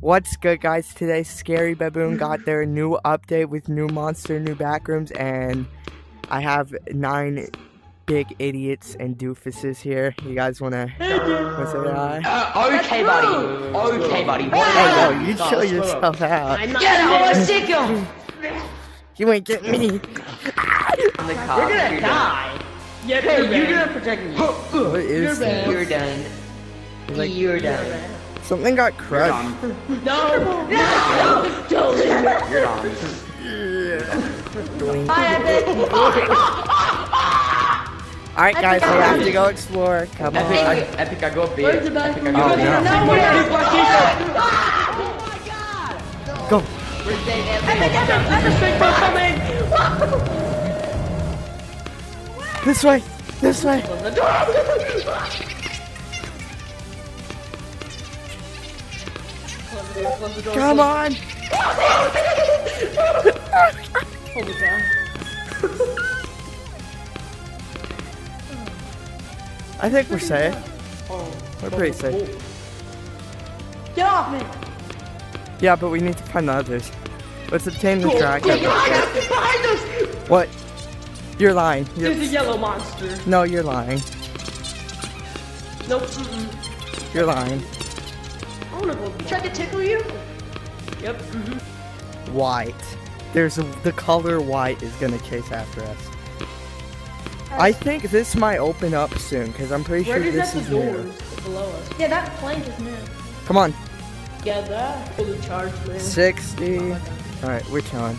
What's good, guys? Today, Scary Baboon got their new update with new monster, new backrooms, and I have nine big idiots and doofuses here. You guys wanna, wanna say hi? Uh, okay, buddy. Okay, buddy. Hey, yo, you that? chill yourself out. I'm not Get gonna- out! Sick him. You ain't getting me. On the car. We're gonna You're die. Yeah, Hey, you're, you're gonna protect me. What is done. that? You're done. Like- You're done. Something got You're crushed. done. No, no, don't. You're done. Hi, Epic. Alright, guys, we have to go explore. Come Epic, I, on. epic, I go up Where's big. the back? Epic, I You go ah! Oh, up guys big. no. nowhere. Go. Where's Dave? Epic, Epic, Epic, Epic, coming. This way. This way. door. Come on. Holy cow. I think we're safe. Oh. We're pretty safe. Get off me. Yeah, but we need to find the others. Let's obtain the track. Yeah, get off me. Behind us. What? You're lying. There's a yellow monster. no, you're lying. Nope. Mm-mm. You're lying. I wanna. Tried to tickle you? Yep. Mm-hmm. White. There's a, the color white is gonna chase after us. I think this might open up soon because I'm pretty Where sure is this that is the new. below us? Yeah, that plank is new. Come on, Yeah, that fully charged, man. 60. Oh. All right, we're chilling.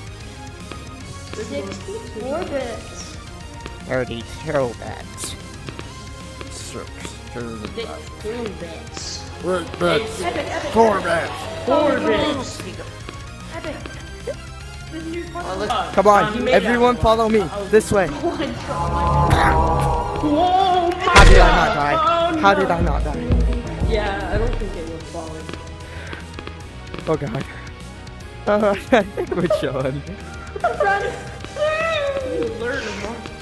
64 bits. 32 bats. Six, two, Sixteen bits. eight bats. Epic, epic. Four bats. Four bits. Epic. Look. Come on, everyone follow me. This way. How did I not die? How Oh, did. I not die? Yeah, I don't think it was falling. Oh god. Uh, I think we're chilling. Learn a monster.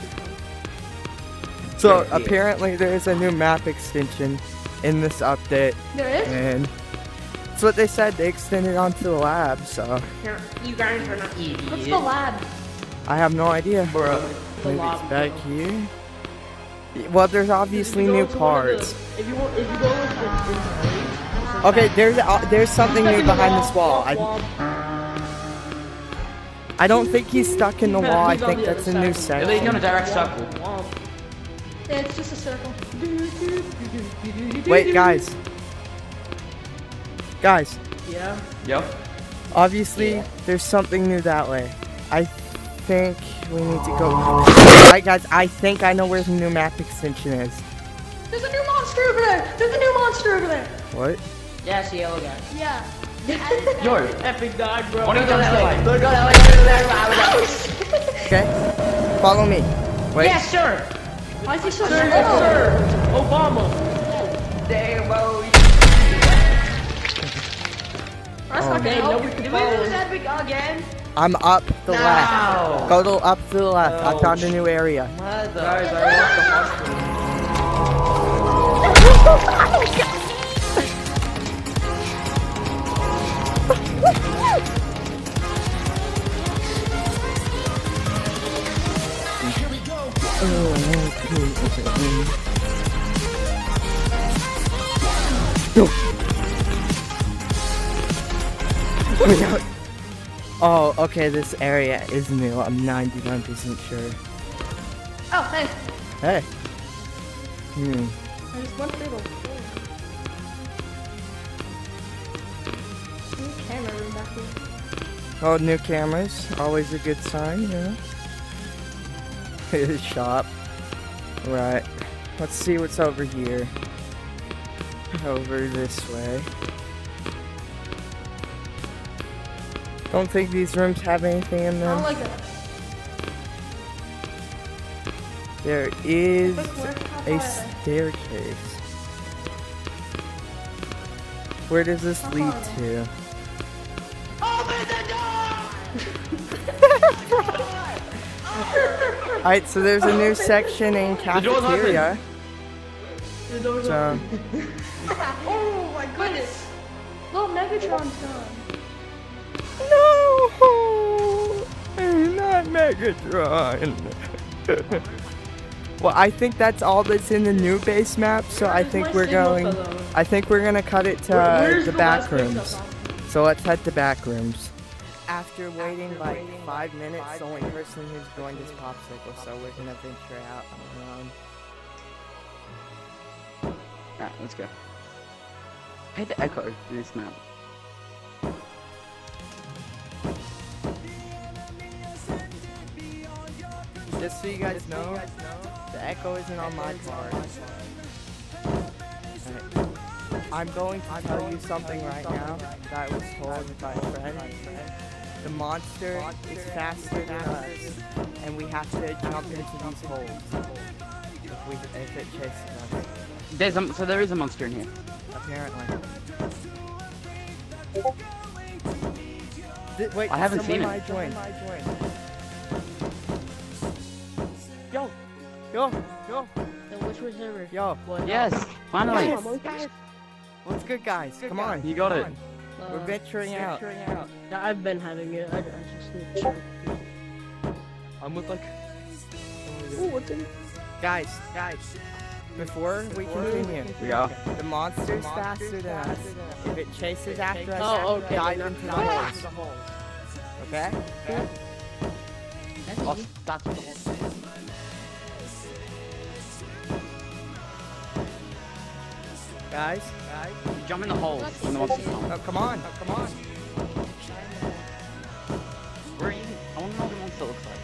So apparently there's a new map extension in this update, There is? and that's what they said. They extended onto the lab, so Here, You guys are not What's the lab? I have no idea. Bro. the Maybe lobby. it's back here. Well, there's obviously If you new into the- parts. If you want, if you go into the Okay, there's uh, there's something new behind this wall. I I don't think he's stuck in the wall. I think that's a new Maybe he's on a section. direct circle. Yeah, it's just a circle. Wait, guys. Guys, Yeah. Yep. obviously there's something new that way. I think we need to go. Alright, guys. I think I know where the new map extension is. There's a new monster over there! There's a new monster over there! What? Yeah, it's the yellow guy. Yeah. Yours. Epic died, bro. Wanna go that way? Wanna go that way? Go that way. Okay. Follow me. Wait. Yes, sir. Why is he so Sir, slow? sir. Obama. Damn, bro. That's Oh. not gonna Hey, help. nobody can Did we lose him. Epic again? I'm up the left. Go to up to the left. I found a new area. Mother. Guys, I want the hospital. Oh, okay, this area is new. I'm 99% sure. Oh, hey. Hey. Hmm. I just went through the. New camera room back here. Oh, new cameras. Always a good sign, you know? Shop. Right. Let's see what's over here. Over this way. Don't think these rooms have anything in I them. don't like that. There is Quick, where? How a staircase. Where does this How lead far are to? Alright, so there's a new section in door's cafeteria. The door's So, open. oh my goodness. Well, Megatron's gone. No, not Megatron. well, I think that's all that's in the new base map. So I think we're going. fellow? I think we're gonna cut it to Where- uh, the the back rooms. So let's head to back rooms. After waiting like five minutes, the only person who's joined is Popsicle, so we're gonna venture out on our own. Alright, let's go. I hate the echo in this map. Just so you guys know, the echo isn't on my card. I'm going to tell you something right now that I was told by a friend. The monster is faster than us, and we have to jump into these holes if, we, if it chases us. There's a, so there is a monster in here. Apparently. Th- wait, I haven't seen it. might join. Yo, yo, yo, Then which was server? yo. What? Yes, finally. Yes. What's good, guys? Come on. You got it. Uh, We're venturing out. yeah, I've been having it. I, I just need to. I'm with like. Ooh, what's in Guys, guys. Before we continue, We go. the monster's faster than us. If it chases after us, Oh, okay. dive into the holes. Okay? That's Oh, that's Guys, guys. Jump in the holes when the monster's come. Oh, come on. Oh, come on. Where are you? I want to know what the monster looks like.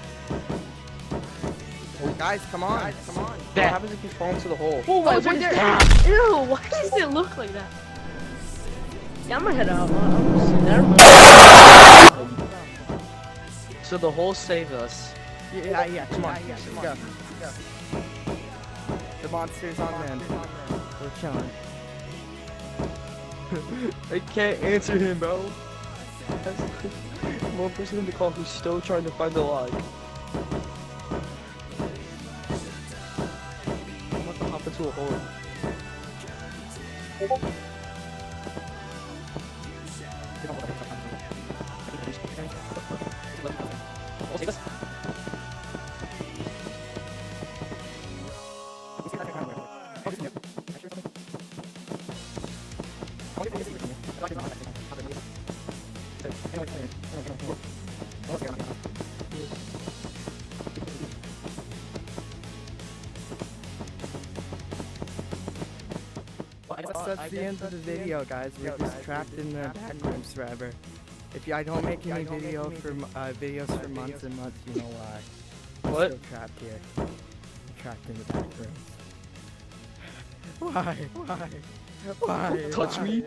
Oh, Guys, come on. Guys, come on. What happens if you fall into the hole? Oh, Oh, wait, it's right is there. Ew, why does it look like that? Yeah, I'm gonna head out. Uh, I'm just sitting there. So the hole saved us. Yeah, yeah, come on. yeah. Let's go. The monster's on them. We're chilling. I can't answer him, bro. One person in the call who's still trying to find the log. I'm about to hop into a hole. So that's the end of the video, guys. We're just trapped in the back rooms forever. If I don't make any video for uh, videos for months and months, you know why. I'm What? Still trapped here. Trapped in the back rooms. Why? Why? Why? Touch Why? me.